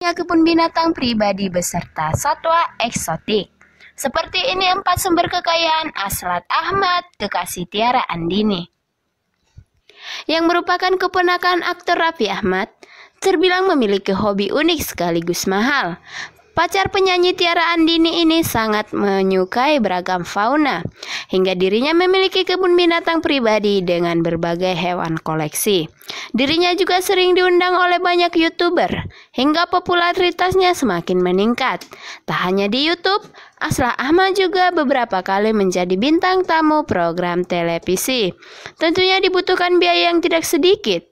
kebun binatang pribadi beserta satwa eksotik. Seperti ini empat sumber kekayaan Aslat Ahmad, kekasih Tiara Andini. Yang merupakan keponakan aktor Raffi Ahmad, terbilang memiliki hobi unik sekaligus mahal. Pacar penyanyi Tiara Andini ini sangat menyukai beragam fauna, hingga dirinya memiliki kebun binatang pribadi dengan berbagai hewan koleksi. Dirinya juga sering diundang oleh banyak YouTuber, hingga popularitasnya semakin meningkat. Tak hanya di YouTube, Aslah Ahmad juga beberapa kali menjadi bintang tamu program televisi. Tentunya dibutuhkan biaya yang tidak sedikit.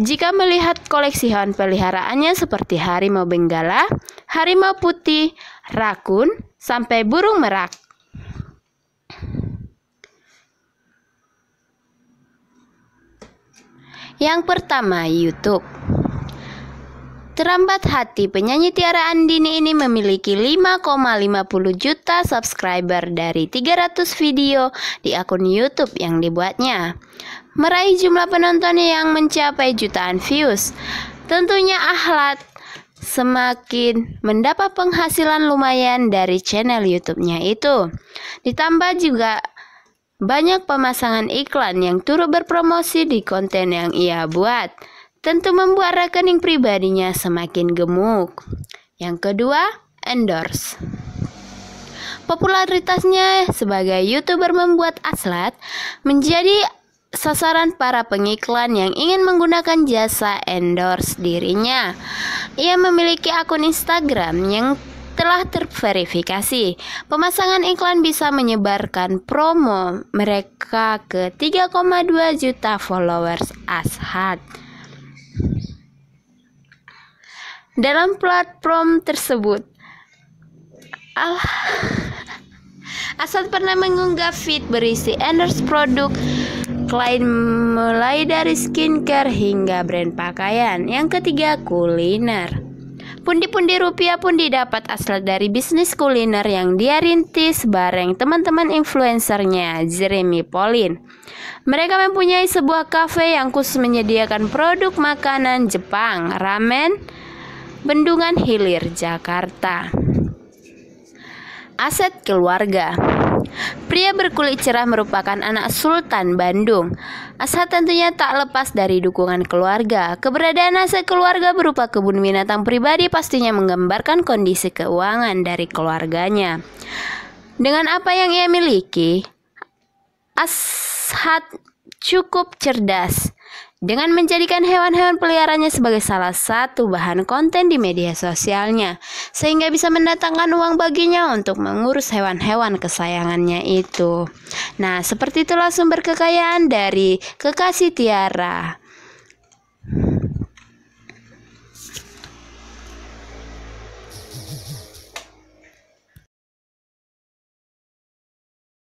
Jika melihat koleksi hewan peliharaannya seperti harimau benggala, harimau putih, rakun, sampai burung merak. Yang pertama, YouTube. Terambat hati penyanyi Tiara Andini ini memiliki 5,50 juta subscriber dari 300 video di akun YouTube yang dibuatnya meraih jumlah penonton yang mencapai jutaan views. Tentunya Ahlat semakin mendapat penghasilan lumayan dari channel YouTube-nya itu. Ditambah juga banyak pemasangan iklan yang turut berpromosi di konten yang ia buat. Tentu membuat rekening pribadinya semakin gemuk. Yang kedua, endorse. Popularitasnya sebagai YouTuber membuat Aslat menjadi sasaran para pengiklan yang ingin menggunakan jasa endorse dirinya. Ia memiliki akun Instagram yang telah terverifikasi. Pemasangan iklan bisa menyebarkan promo mereka ke 3,2 juta followers Ashad. Dalam platform tersebut, Al Asad pernah mengunggah feed berisi endorse produk klien mulai dari skincare hingga brand pakaian. Yang ketiga, kuliner. Pundi-pundi rupiah pun didapat asal dari bisnis kuliner yang dia rintis bareng teman-teman influencernya, Jeremy Pauline. Mereka mempunyai sebuah kafe yang khusus menyediakan produk makanan Jepang, ramen, Bendungan Hilir, Jakarta. Aset keluarga Pria berkulit cerah merupakan anak Sultan Bandung. Asal tentunya tak lepas dari dukungan keluarga. Keberadaan aset keluarga berupa kebun binatang pribadi pastinya menggambarkan kondisi keuangan dari keluarganya. Dengan apa yang ia miliki, Ashad cukup cerdas dengan menjadikan hewan-hewan peliharanya sebagai salah satu bahan konten di media sosialnya, sehingga bisa mendatangkan uang baginya untuk mengurus hewan-hewan kesayangannya itu. Nah, seperti itulah sumber kekayaan dari kekasih Tiara.